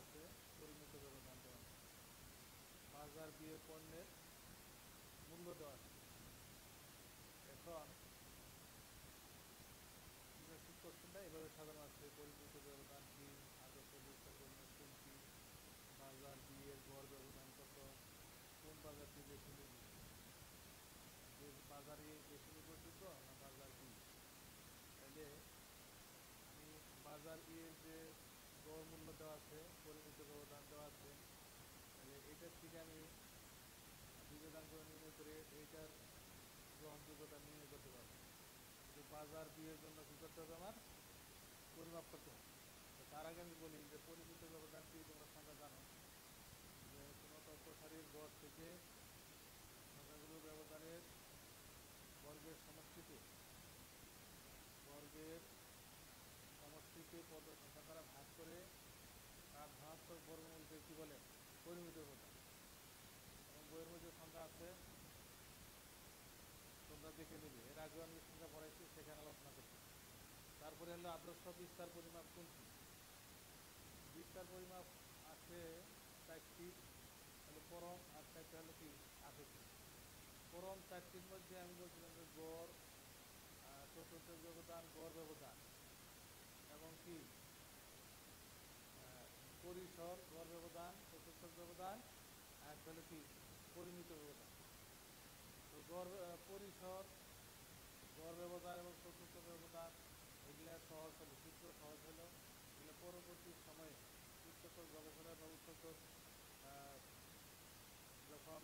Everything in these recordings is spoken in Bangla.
আছে, পরিমিত ব্যবধান দেওয়া আছে বাজার বিয়ে পণ্যের মূল্য দেওয়া আছে। এখন কোশ্চেনটা এভাবে সাজানো আছে, পরিমিত ব্যবধান কি আদর্শ বিস্তার পরিমাণ কোনটি বাজার বিয়ের গড় ব্যবধান কত, কোন বাজারটি বেশি যে বাজারে বেশি নির্ভরযোগ্য না বাজার বি? তাহলে আমি বাজার ইয়ের যে গড় দেওয়া আছে পরিমিত ব্যবধান দেওয়া আছে। তাহলে এটার থেকে আমি বিবেদন করে নির্ণয় করে এইটার গ্রহণযোগ্যতা নির্ণয় করতে পারব। যে বাজার বিয়ের জন্য কী করতে হবে আমার? পরিমাপ করতে হবে। তার আগে আমি বলি যে পরিমিত ব্যবধানটি তোমরা সংখ্যা জানো। যে কোনো সারির গড় থেকে সংখ্যাগুলোর ব্যবধানের বর্গের সমষ্টিতে, বর্গের সমষ্টিকে পদ সংখ্যা দ্বারা ভাগ করে বলে পরিমিত এবং বইয়ের মধ্যে সংখ্যা আছে, তোমরা দেখে নেবে। এর আগেও আমি সংখ্যা পড়াইছি, সেখানে আলোচনা করছি। তারপরে হলো আদর্শ বিস্তার পরিমাপ কোনটি? বিস্তার পরিমাপ আছে চারটি। হলো পরম আর চারটি হলো কি? আপেক্ষিক। পরম চারটির মধ্যে আমি বলছিলাম যে গড় চতুর্থ ব্যবধান গড় ব্যবধান। এবং কি? পরিসর গড় ব্যবধান চতুর্থ ব্যবধান, আর হলো কি? পরিমিত ব্যবধান। তো গড় পরিসর গড় ব্যবধান এবং চতুর্থ ব্যবধান, এগুলা সহজ হলো, সূত্র সহজ হলো। এগুলো পরবর্তী সময়ে উচ্চতর গবেষণা বা উচ্চতর যখন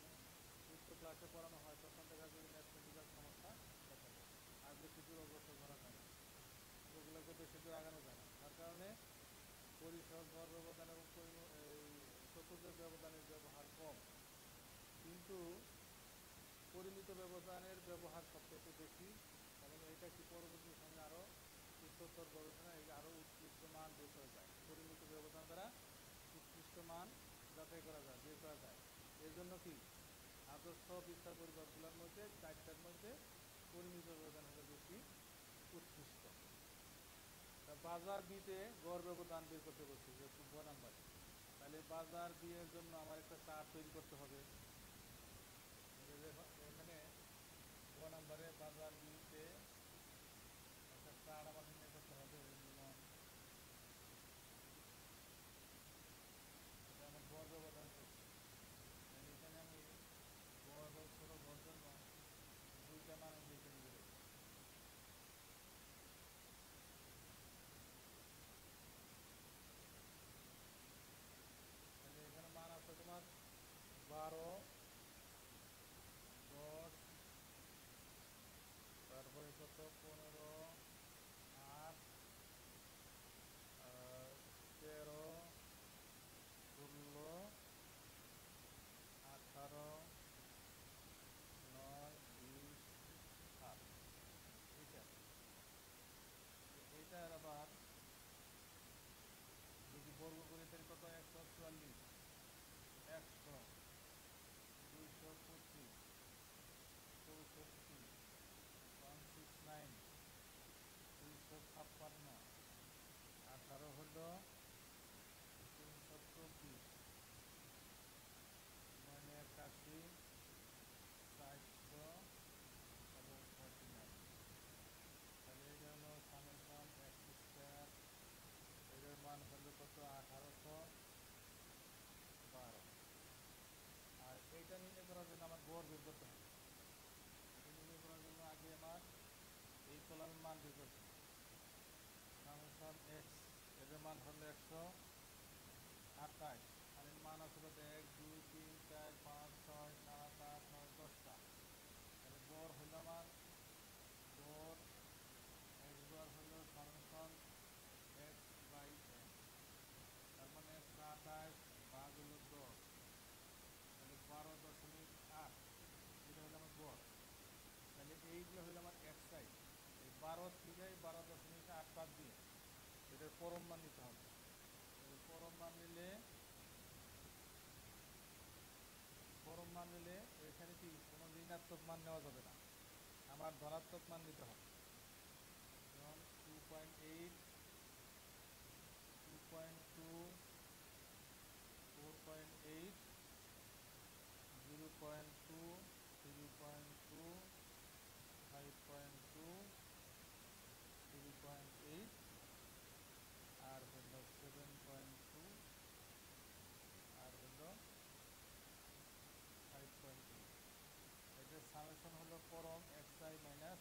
উচ্চ ক্লাসে পড়ানো হয়, তখন দেখা যাবে ম্যাথমেটিক্যাল সমস্যা দেখা যায়। আর বেশি দূর অগ্রসর করা যায় না। ওগুলোকে বেশি দূর আগানো যায় না। তার কারণে পরিসর গড় ব্যবধান এবং চতুর্থ ব্যবধানের ব্যবহার কম। কিন্তু পরিমিত ব্যবধানের ব্যবহার সবচেয়ে বেশি। এবং এটা কি পরবর্তী সময়ে আরও উচ্চতর গবেষণা এই আরও উৎকৃষ্ট মান বের করা যায়? পরিমিত ব্যবধান দ্বারা উৎকৃষ্ট মান যাচাই করা যায়, বের করা যায়। এর জন্য কি? আদর্শ বিস্তার পরিবারগুলোর মধ্যে চারটার মধ্যে পরিমিত ব্যবধান হলো বেশি উৎকৃষ্ট। বাজার বিতে গড় ব্যবধান বের করতে বলছি যে গ নাম্বার। তাহলে বাজার বিয়ের জন্য আমার একটা চার্ট তৈরি করতে হবে এখানে গ নাম্বারে বাজার বিতে একটা চার্ট আমাকে নিয়ে করতে হবে যেমন এটা আমার গড় ব্যবধান করছি এখানে আমি গড় ছোটো গড় জন্য দুইটা মান আমি লিখে নিয়ে এখানে মান আছে তোমার বারো দশ তারপরে কত পনেরো আট তেরো ষোলো আঠারো নয় বিশ সাত ঠিক আছে এইটার আবার যদি বর্গ করে তাহলে কত একশো চুয়াল্লিশ একশো দুইশো পঁচিশ চৌষট্টি ওয়ান সিক্স নাইন দুইশো ছাপ্পান্ন আঠারো হলো তিনশো চব্বিশ নয় একাশি চারশো এবং ফর্টি নাইন তাহলে এটা হলো সামেশন এক্স স্কোয়ার এটার মান হলো কত আঠারোশো বারো আর এইটা নির্ণয় করার জন্য আমার গড় বের করতে হবে এটা নির্ণয় করার জন্য আগে আমার এই কলামের মান বের করতে হবে সামেশন এক্স এটার মান হলো একশো আঠাশ আর এর মান আছে কত এক দুই তিন চার পাঁচ ছয় সাত আট নয় দশটা তাহলে গড় হলো আমার গড় এক্স গড় হলো সামেশন এক্স বাই এন তার মানে একশো আঠাশ ভাগ হলো দশ তাহলে বারো দশমিক আট এটা হলো আমার গড় তাহলে এইগুলো হলো আমার এক সাইড এই বারো থেকে বারো দশমিক আট বাদ দিয়ে এটার পরম মান নিতে হবে। পরম মান নিলে, পরম মান নিলে এখানে কি কোনো ঋণাত্মক মান নেওয়া যাবে না। আমার ধনাত্মক মান নিতে হবে। যেমন two point eight two point two i minus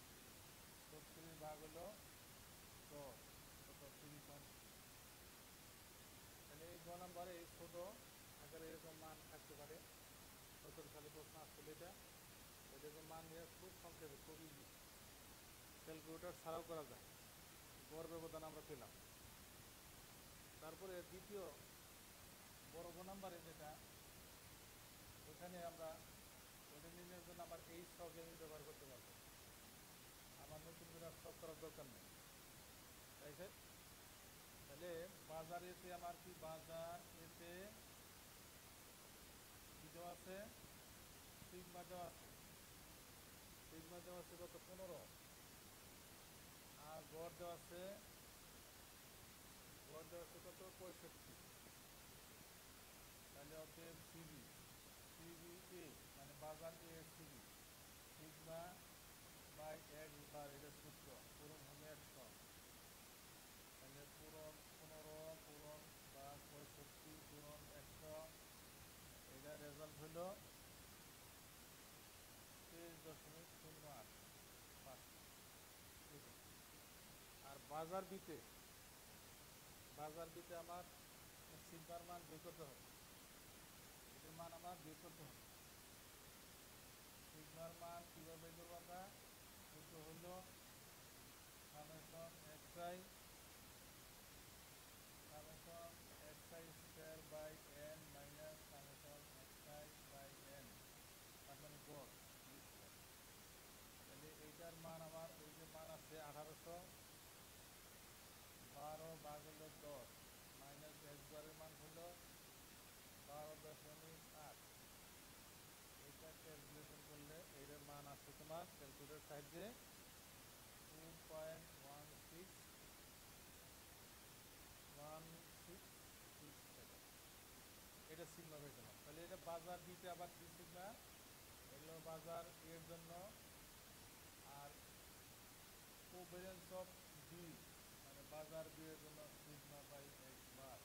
ছত্রিশ ভাগ হলো তাহলে এই নম্বরে ছোট আকারে এরকম মান থাকতে পারে। সালে প্রশ্ন আসছিল এটা। এরকম মান নিয়ে খুব সংক্ষেপে, খুব ইজি ক্যালকুলেটর ছাড়াও করা যায়। গড় ব্যবধান আমরা পেলাম। তারপরে দ্বিতীয় বড় গ নাম্বারে যেটা, ওখানে আমরা ওটা নির্ণয়ের জন্য আমার এই শখে আমি ব্যবহার করতে পারব আমার করার দরকার নেই। তাই স্যার তাহলে বাজার এতে আমার কি বাজার এতে দেওয়া আছে? সিগমা দেওয়া আছে। সিগমা দেওয়া আছে কত? পনেরো। আর গড় দেওয়া আছে, গড় দেওয়া আছে কত? পঁয়ষট্টি। তাহলে অতএব সিবি সিবি এ মানে বাজার এ সিবি, সিগমা বাই এক বার, এটা সূত্র পূরণ হলে একশো তাহলে পূরণ পনেরো পূরণ বা পঁয়ষট্টি পূরণ একশো এটা রেজাল্ট হইল তেইশ দশমিক শূন্য আট পাঁচ ঠিক আছে। আর বাজার বিতে বাজার বিতে আমার সিলভার মান বের করতে হবে। এটার মান আমার বের করতে হবে। সিগমার মান কীভাবে বের করব আমরা? হলো হইল summation x i summation x i square by n minus summation x i by n তার মানে গড় স্কোয়ার তাহলে এইটার মান আমার ওই যে মান আছে আঠারোশো বারো ভাগ হলো দশ মাইনাস এক্স বারের মান হলো বারো দশমিক আট এটা ক্যালকুলেশন করলে এটার তোমার ক্যালকুলেটর সাহায্যে two point one six one six seven এটা সিগমা পেয়েছিলাম তাহলে এটা বাজার দিতে আবার কি সিগমা এগুলো বাজার এর জন্য। আর কোভেরিয়েন্স অফ বি মানে বাজার বি এর জন্য সিগমা বাই এক্স বার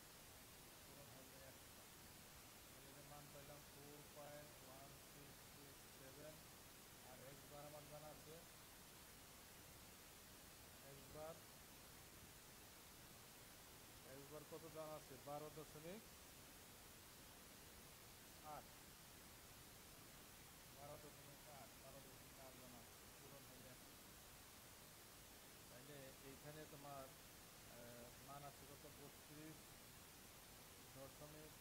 পূরণ হলে একশো তাহলে এটার মান পাইলাম four point one six six seven আর এক্স বার আমার জানা আছে এক্স বার এক্স বার কত জানা আছে বারো দশমিক আট। বারো দশমিক আট, বারো দশমিক আট জানা পূরণ হলে একশো তাইলে এইখানে তোমার মান আছে কত? বত্রিশ দশমিক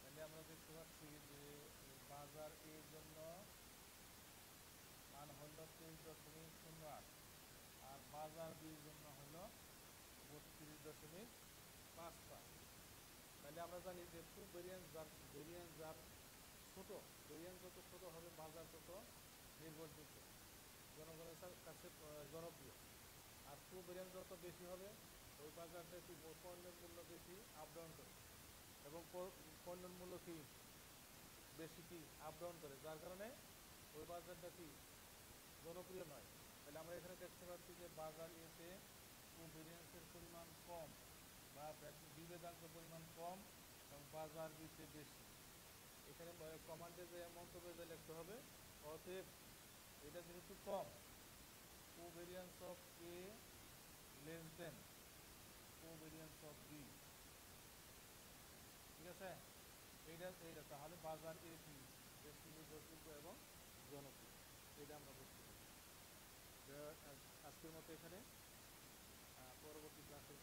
তাহলে আমরা দেখতে পাচ্ছি যে বাজার এর জন্য মান হলো তেইশ দশমিক শূন্য আট। আর বাজার বির জন্য দশমিক পাঁচ তাহলে আমরা জানি যে টু ভেরিয়েন্স যার ভেরিয়েন্স যার ছোট ভেরিয়েন্স যত ছোট হবে বাজার তত নির্ভরযোগ্য। জনগণের কাছে জনপ্রিয়। আর টু ভেরিয়েন্স যত বেশি হবে, ওই বাজারটা ব- পণ্যের মূল্য বেশি আপ ডাউন করে। এবং পণ্যের মূল্য কি? বেশি কি আপ ডাউন করে। যার কারণে ওই বাজারটা কি জনপ্রিয় নয়। তাহলে আমরা এখানে দেখতে পাচ্ছি যে বাজার ইয়েতে ভেরিয়েন্সের পরিমাণ কম বা বিভেদাঙ্কের পরিমাণ কম এবং বাজার বিতে বেশি। এখানে কমান্ডে যে মন্তব্য যে লিখতে হবে। অতএব এটা যেহেতু কম covariance of A less than covariance of B ঠিক আছে? এইটা এইটা, তাহলে বাজার এ কি? বেশি নির্ভরযোগ্য এবং জনপ্রিয়। এটা আমরা বুঝতে পারি। আজকের মতো এখানে। পরবর্তী ক্লাসে